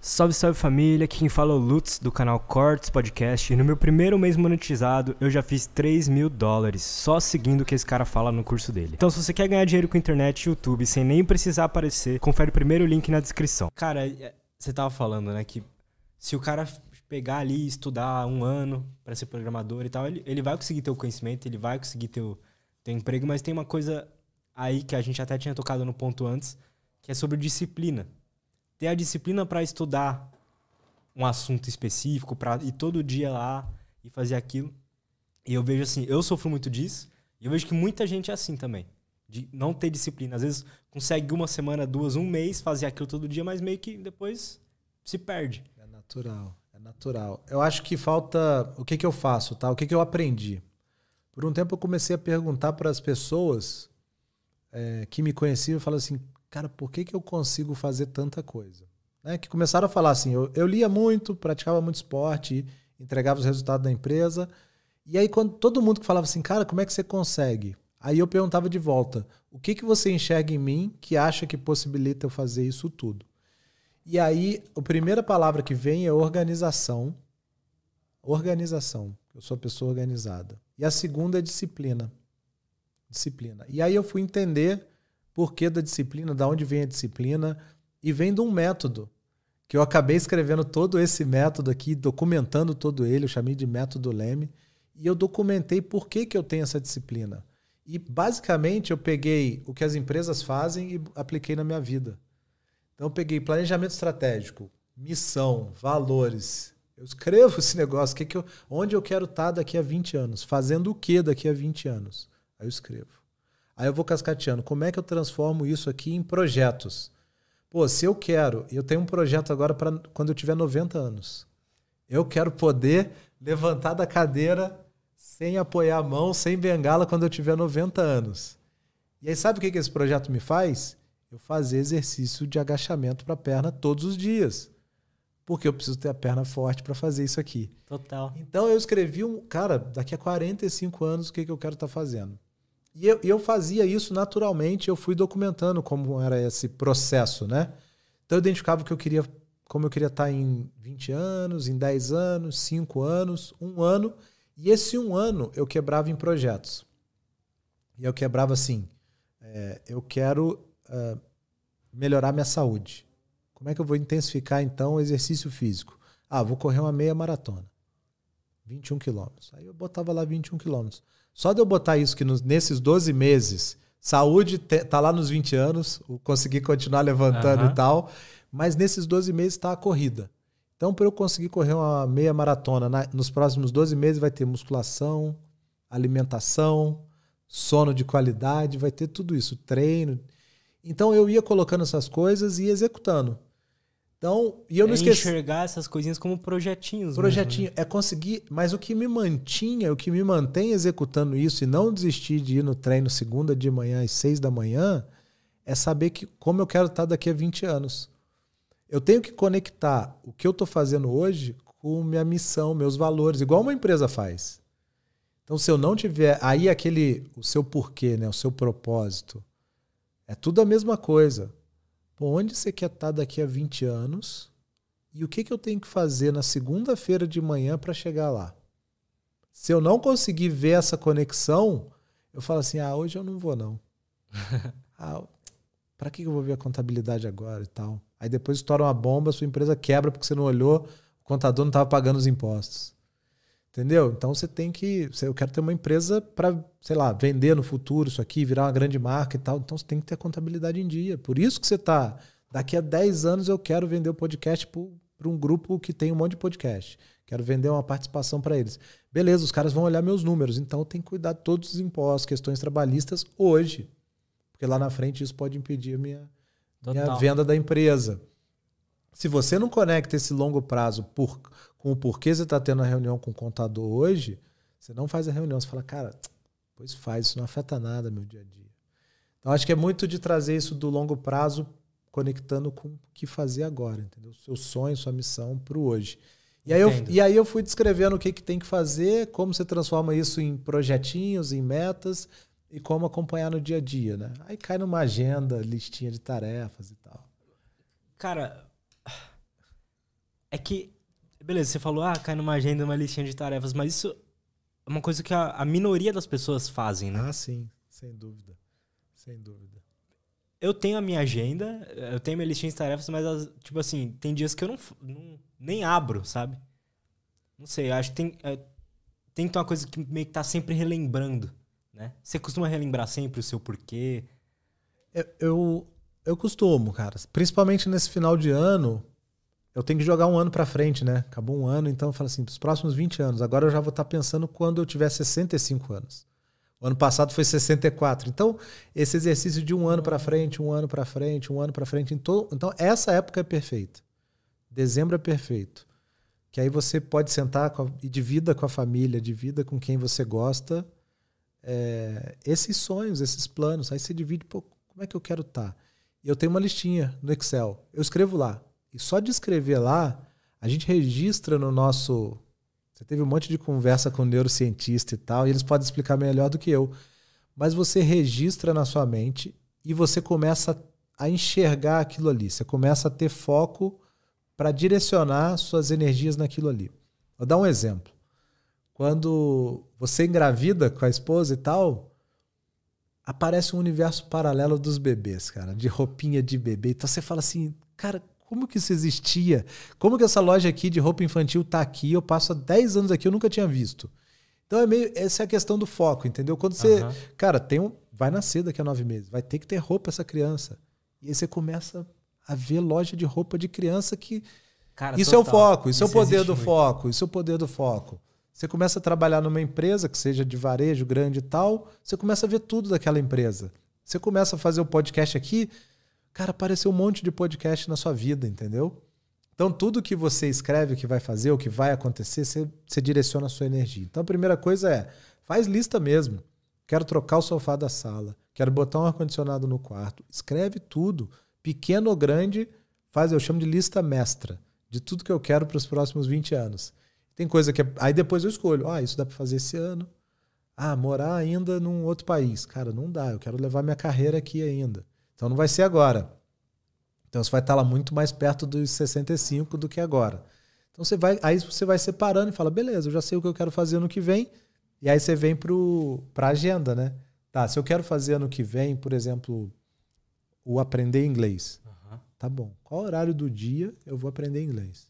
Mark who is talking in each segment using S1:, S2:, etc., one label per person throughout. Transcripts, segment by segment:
S1: Salve, salve família, aqui quem fala é o Lutz do canal Cortes Podcast e no meu primeiro mês monetizado eu já fiz 3 mil dólares só seguindo o que esse cara fala no curso dele. Então se você quer ganhar dinheiro com internet e YouTube sem nem precisar aparecer, confere o primeiro link na descrição. Cara, é, você tava falando, né, que se o cara pegar ali e estudar um ano para ser programador e tal, ele, ele vai conseguir ter o conhecimento, ele vai conseguir ter o, ter emprego, mas tem uma coisa aí que a gente até tinha tocado no ponto antes, que é sobre disciplina ter a disciplina para estudar um assunto específico, para ir todo dia lá e fazer aquilo. E eu vejo assim, eu sofro muito disso, e eu vejo que muita gente é assim também. De não ter disciplina. Às vezes consegue uma semana, duas, um mês fazer aquilo todo dia, mas meio que depois se perde.
S2: É natural, é natural. Eu acho que falta. O que, que eu faço, tá? O que, que eu aprendi? Por um tempo eu comecei a perguntar para as pessoas é, que me conheciam, eu falo assim, cara, por que, que eu consigo fazer tanta coisa? Né? Que começaram a falar assim, eu, eu lia muito, praticava muito esporte, entregava os resultados da empresa. E aí, quando todo mundo que falava assim, cara, como é que você consegue? Aí eu perguntava de volta, o que, que você enxerga em mim que acha que possibilita eu fazer isso tudo? E aí, a primeira palavra que vem é organização. Organização. Eu sou pessoa organizada. E a segunda é disciplina. Disciplina. E aí eu fui entender porquê da disciplina, da onde vem a disciplina, e vem de um método que eu acabei escrevendo todo esse método aqui, documentando todo ele, eu chamei de método Leme, e eu documentei por que, que eu tenho essa disciplina. E basicamente eu peguei o que as empresas fazem e apliquei na minha vida. Então eu peguei planejamento estratégico, missão, valores. Eu escrevo esse negócio, que que eu, onde eu quero estar daqui a 20 anos, fazendo o que daqui a 20 anos. Aí eu escrevo. Aí eu vou cascateando. Como é que eu transformo isso aqui em projetos? Pô, se eu quero, eu tenho um projeto agora para quando eu tiver 90 anos. Eu quero poder levantar da cadeira sem apoiar a mão, sem bengala quando eu tiver 90 anos. E aí sabe o que, que esse projeto me faz? Eu fazer exercício de agachamento para a perna todos os dias. Porque eu preciso ter a perna forte para fazer isso aqui.
S1: Total.
S2: Então eu escrevi um, cara, daqui a 45 anos o que, que eu quero estar tá fazendo. E eu, eu fazia isso naturalmente, eu fui documentando como era esse processo, né? Então eu identificava que eu queria, como eu queria estar em 20 anos, em 10 anos, 5 anos, um ano. E esse um ano eu quebrava em projetos. E eu quebrava assim: é, eu quero uh, melhorar minha saúde. Como é que eu vou intensificar então o exercício físico? Ah, vou correr uma meia maratona. 21 quilômetros. Aí eu botava lá 21 quilômetros. Só de eu botar isso que nos, nesses 12 meses, saúde te, tá lá nos 20 anos, conseguir continuar levantando uhum. e tal, mas nesses 12 meses está a corrida. Então, para eu conseguir correr uma meia maratona na, nos próximos 12 meses, vai ter musculação, alimentação, sono de qualidade, vai ter tudo isso, treino. Então, eu ia colocando essas coisas e executando. Então, e eu não
S1: é
S2: esqueci.
S1: enxergar essas coisinhas como projetinhos.
S2: Projetinho.
S1: Mesmo,
S2: né? É conseguir. Mas o que me mantinha, o que me mantém executando isso e não desistir de ir no treino segunda de manhã às seis da manhã, é saber que como eu quero estar daqui a 20 anos. Eu tenho que conectar o que eu estou fazendo hoje com minha missão, meus valores, igual uma empresa faz. Então, se eu não tiver aí aquele o seu porquê, né, o seu propósito, é tudo a mesma coisa onde você quer estar daqui a 20 anos e o que, que eu tenho que fazer na segunda-feira de manhã para chegar lá. Se eu não conseguir ver essa conexão, eu falo assim: ah, hoje eu não vou, não. ah, para que eu vou ver a contabilidade agora e tal? Aí depois estoura uma bomba, sua empresa quebra porque você não olhou, o contador não estava pagando os impostos. Entendeu? Então você tem que. Eu quero ter uma empresa para, sei lá, vender no futuro isso aqui, virar uma grande marca e tal. Então você tem que ter a contabilidade em dia. Por isso que você está. Daqui a 10 anos eu quero vender o podcast para um grupo que tem um monte de podcast. Quero vender uma participação para eles. Beleza, os caras vão olhar meus números. Então eu tenho que cuidar de todos os impostos, questões trabalhistas hoje. Porque lá na frente isso pode impedir a minha, minha venda da empresa. Se você não conecta esse longo prazo por com o porquê você está tendo a reunião com o contador hoje, você não faz a reunião. Você fala, cara, pois faz, isso não afeta nada meu dia a dia. Então, acho que é muito de trazer isso do longo prazo, conectando com o que fazer agora, entendeu? Seu sonho, sua missão para o hoje. E aí, eu, e aí eu fui descrevendo o que, que tem que fazer, como você transforma isso em projetinhos, em metas e como acompanhar no dia a dia, né? Aí cai numa agenda, listinha de tarefas e tal.
S1: Cara, É que, beleza, você falou, ah, cai numa agenda, uma listinha de tarefas, mas isso é uma coisa que a, a minoria das pessoas fazem, né?
S2: Ah, sim, sem dúvida. Sem dúvida.
S1: Eu tenho a minha agenda, eu tenho minha listinha de tarefas, mas, as- tipo assim, tem dias que eu não, não- nem abro, sabe? Não sei, eu acho que tem, é, tem que ter uma coisa que meio que tá sempre relembrando, né? Você costuma relembrar sempre o seu porquê.
S2: Eu, eu, eu costumo, cara. Principalmente nesse final de ano, eu tenho que jogar um ano pra frente, né? Acabou um ano, então eu falo assim, os próximos 20 anos. Agora eu já vou estar pensando quando eu tiver 65 anos. O ano passado foi 64. Então, esse exercício de um ano pra frente, um ano pra frente, um ano pra frente. Então, então, essa época é perfeita. Dezembro é perfeito. Que aí você pode sentar com a, e divida com a família, divida com quem você gosta é, esses sonhos, esses planos. Aí você divide, pô, como é que eu quero estar? E eu tenho uma listinha no Excel. Eu escrevo lá. E só de escrever lá, a gente registra no nosso. Você teve um monte de conversa com neurocientista e tal, e eles podem explicar melhor do que eu. Mas você registra na sua mente e você começa a enxergar aquilo ali. Você começa a ter foco para direcionar suas energias naquilo ali. Vou dar um exemplo. Quando você engravida com a esposa e tal, aparece um universo paralelo dos bebês, cara, de roupinha de bebê. Então você fala assim, cara, como que isso existia? Como que essa loja aqui de roupa infantil tá aqui? Eu passo há 10 anos aqui, eu nunca tinha visto. Então é meio essa é a questão do foco, entendeu? Quando você,
S1: Aham.
S2: cara, tem um, vai nascer daqui a nove meses, vai ter que ter roupa essa criança. E aí você começa a ver loja de roupa de criança que
S1: Cara,
S2: isso é o
S1: total.
S2: foco, isso, é o poder do
S1: muito.
S2: foco, isso é o poder do foco. Você começa a trabalhar numa empresa que seja de varejo grande e tal, você começa a ver tudo daquela empresa. Você começa a fazer o podcast aqui, cara, apareceu um monte de podcast na sua vida, entendeu? Então, tudo que você escreve, o que vai fazer, o que vai acontecer, você, você direciona a sua energia. Então, a primeira coisa é, faz lista mesmo. Quero trocar o sofá da sala, quero botar um ar-condicionado no quarto. Escreve tudo, pequeno ou grande, faz, eu chamo de lista mestra, de tudo que eu quero para os próximos 20 anos. Tem coisa que. é- Aí depois eu escolho. Ah, isso dá para fazer esse ano. Ah, morar ainda num outro país. Cara, não dá. Eu quero levar minha carreira aqui ainda. Então não vai ser agora. Então você vai estar lá muito mais perto dos 65 do que agora. Então você vai, aí você vai separando e fala, beleza, eu já sei o que eu quero fazer ano que vem. E aí você vem para a agenda, né? Tá, se eu quero fazer ano que vem, por exemplo, o aprender inglês.
S1: Aham.
S2: Tá bom. Qual horário do dia eu vou aprender inglês?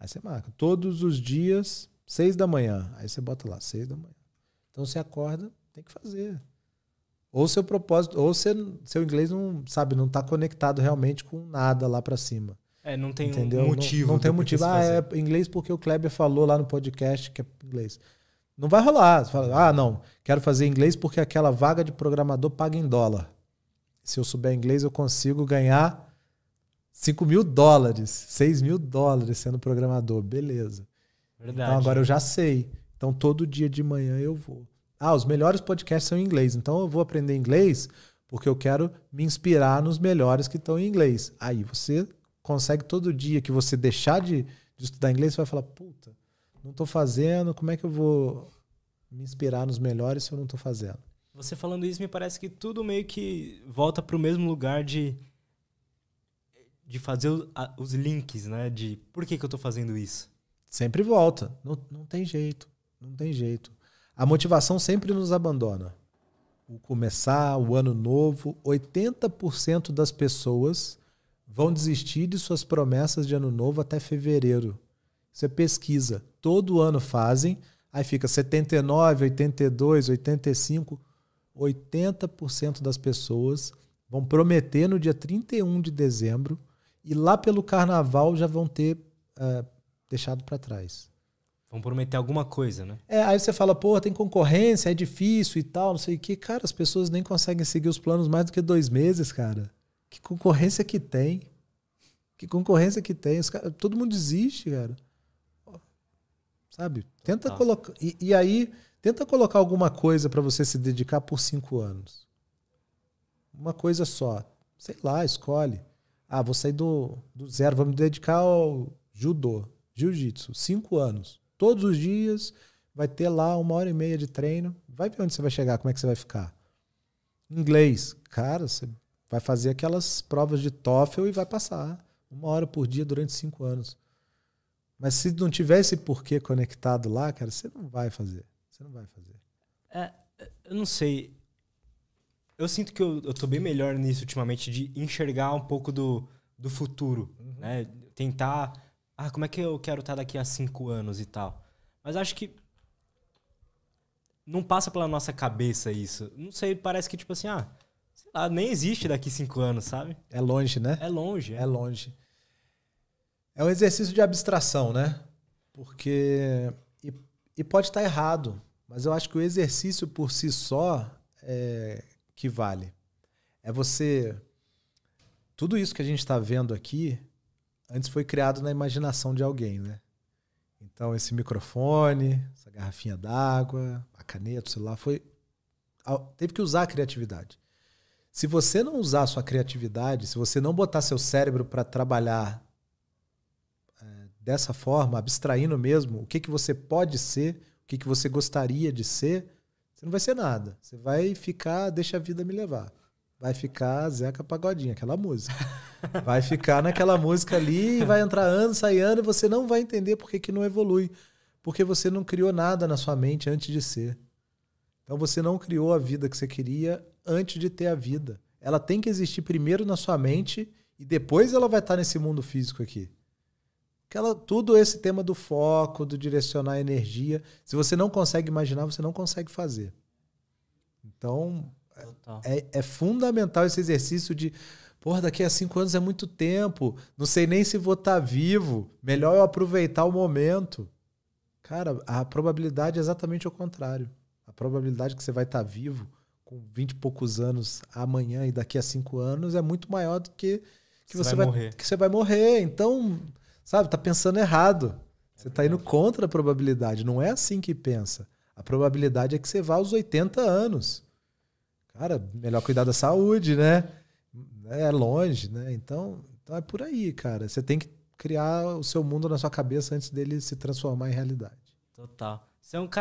S2: Aí você marca. Todos os dias, seis da manhã. Aí você bota lá, seis da manhã. Então você acorda, tem que fazer. Ou seu propósito, ou você, seu inglês não, sabe, não tá conectado realmente com nada lá pra cima.
S1: É, não tem
S2: entendeu?
S1: um
S2: Não-
S1: motivo.
S2: Não, tem
S1: do porquê
S2: motivo. Ah, é inglês porque o Kleber falou lá no podcast que é inglês. Não vai rolar. Você fala, ah, não, quero fazer inglês porque aquela vaga de programador paga em dólar. Se eu souber inglês, eu consigo ganhar 5 mil dólares, 6 mil dólares sendo programador. Beleza.
S1: Verdade.
S2: Então agora eu já sei. Então todo dia de manhã eu vou. Ah, os melhores podcasts são em inglês. Então eu vou aprender inglês porque eu quero me inspirar nos melhores que estão em inglês. Aí você consegue todo dia que você deixar de, de estudar inglês, você vai falar, puta, não estou fazendo, como é que eu vou me inspirar nos melhores se eu não estou fazendo?
S1: Você falando isso, me parece que tudo meio que volta pro mesmo lugar de de fazer o- os links, né? De por que, que eu tô fazendo isso?
S2: Sempre volta. Não, não tem jeito. Não tem jeito. A motivação sempre nos abandona. O começar, o ano novo, 80% das pessoas vão desistir de suas promessas de ano novo até fevereiro. Isso é pesquisa. Todo ano fazem, aí fica 79, 82, 85. 80% das pessoas vão prometer no dia 31 de dezembro e lá pelo carnaval já vão ter eh, deixado para trás.
S1: Vão prometer alguma coisa, né?
S2: É, aí você fala, pô, tem concorrência, é difícil e tal, não sei o que. Cara, as pessoas nem conseguem seguir os planos mais do que dois meses, cara. Que concorrência que tem? Que concorrência que tem? Os cara- todo mundo desiste, cara. Sabe? Tenta
S1: Tá.
S2: colocar. E, e aí, tenta colocar alguma coisa para você se dedicar por cinco anos. Uma coisa só. Sei lá, escolhe. Ah, vou sair do, do zero, vou me dedicar ao judô, jiu-jitsu. Cinco anos. Todos os dias vai ter lá uma hora e meia de treino. Vai ver onde você vai chegar, como é que você vai ficar. Inglês. Cara, você vai fazer aquelas provas de TOEFL e vai passar. Uma hora por dia durante cinco anos. Mas se não tivesse porquê conectado lá, cara, você não vai fazer. Você não vai fazer.
S1: É, eu não sei. Eu sinto que eu, eu tô bem melhor nisso ultimamente, de enxergar um pouco do, do futuro, uhum. né? Tentar, ah, como é que eu quero estar daqui a cinco anos e tal. Mas acho que não passa pela nossa cabeça isso. Não sei, parece que tipo assim, ah, sei lá, nem existe daqui cinco anos, sabe?
S2: É longe, né?
S1: É longe.
S2: É, é longe. É um exercício de abstração, né? Porque. E, e, pode estar errado, mas eu acho que o exercício por si só é que vale. É você. Tudo isso que a gente está vendo aqui, antes foi criado na imaginação de alguém, né? Então, esse microfone, essa garrafinha d'água, a caneta, o celular, foi. Teve que usar a criatividade. Se você não usar a sua criatividade, se você não botar seu cérebro para trabalhar dessa forma, abstraindo mesmo o que, que você pode ser, o que, que você gostaria de ser, você não vai ser nada. Você vai ficar, deixa a vida me levar. Vai ficar Zeca Pagodinho, aquela música. Vai ficar naquela música ali, vai entrar ano, sair ano, e você não vai entender por que, que não evolui. Porque você não criou nada na sua mente antes de ser. Então você não criou a vida que você queria antes de ter a vida. Ela tem que existir primeiro na sua mente e depois ela vai estar nesse mundo físico aqui. Aquela, tudo esse tema do foco, do direcionar a energia. Se você não consegue imaginar, você não consegue fazer. Então, é, é, fundamental esse exercício de. Porra, daqui a cinco anos é muito tempo. Não sei nem se vou estar tá vivo. Melhor eu aproveitar o momento. Cara, a probabilidade é exatamente o contrário. A probabilidade que você vai estar tá vivo com 20 e poucos anos amanhã e daqui a cinco anos é muito maior do que que você, você vai, vai, morrer. que você vai morrer. Então, Sabe? Tá pensando errado. Você tá indo contra a probabilidade. Não é assim que pensa. A probabilidade é que você vá aos 80 anos. Cara, melhor cuidar da saúde, né? É longe, né? Então, então é por aí, cara. Você tem que criar o seu mundo na sua cabeça antes dele se transformar em realidade.
S1: Total. Você é um cara